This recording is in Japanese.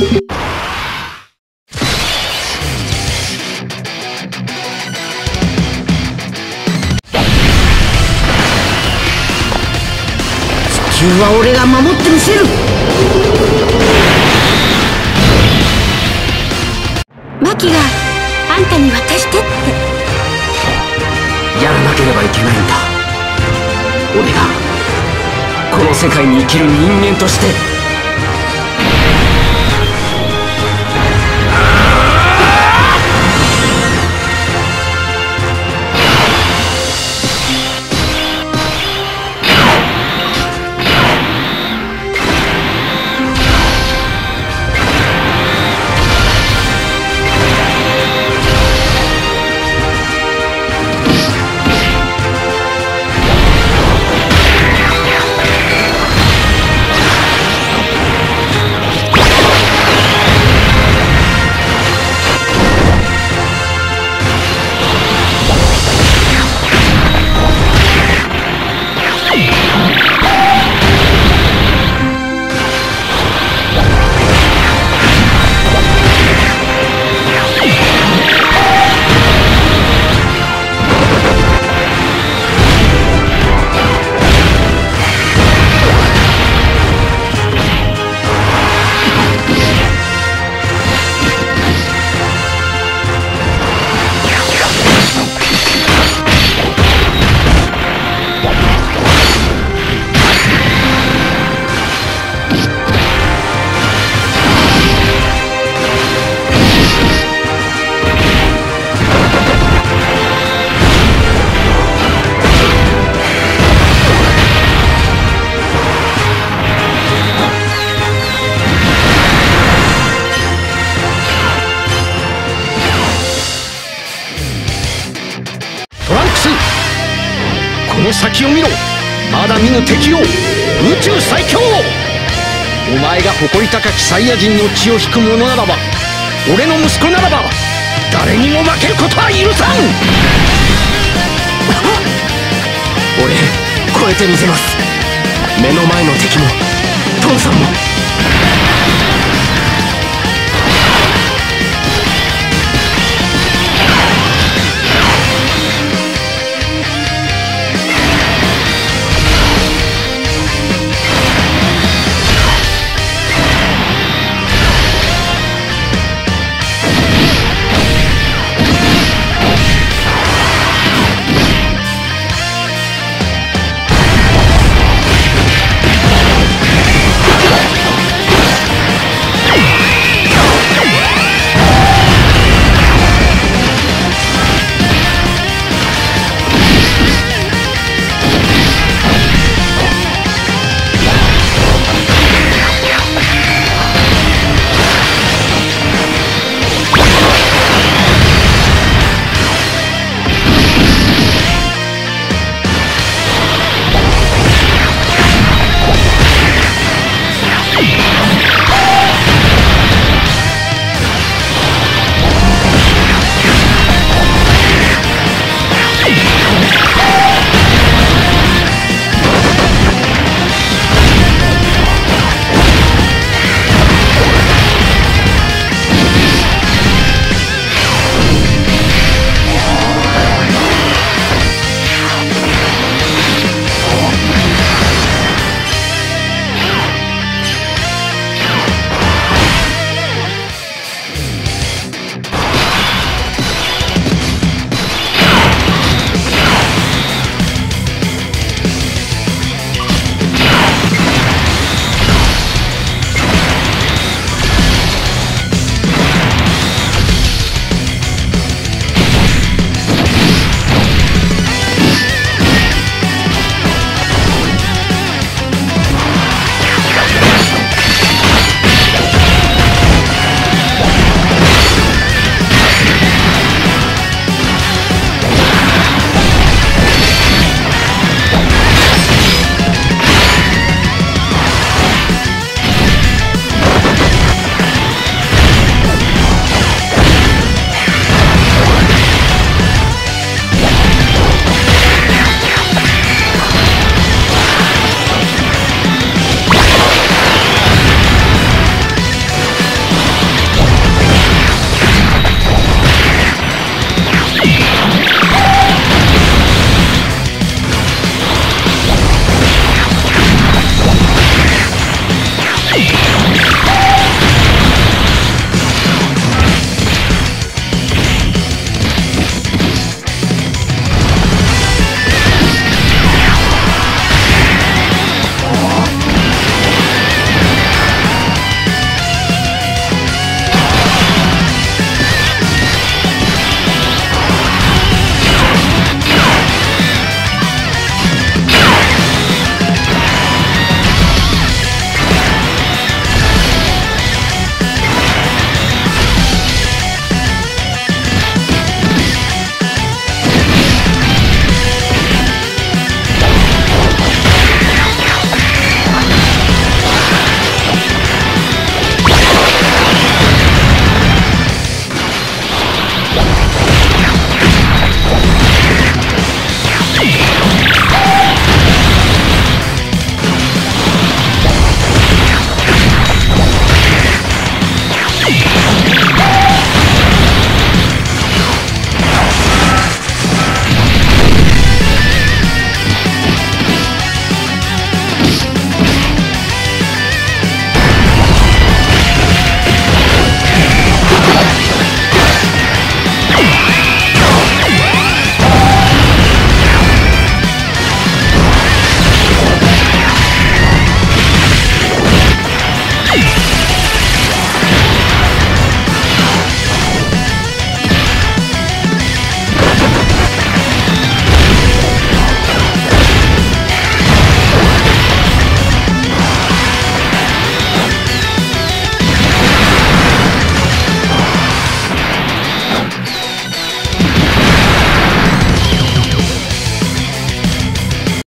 地球は俺が守ってみせる。マキがあんたに渡してって。やらなければいけないんだ。俺がこの世界に生きる人間としての先を見ろ。まだ見ぬ敵を。宇宙最強お前が誇り高きサイヤ人の血を引く者ならば俺の息子ならば誰にも負けることは許さん。俺超えてみせます。目の前の敵もトンさんも。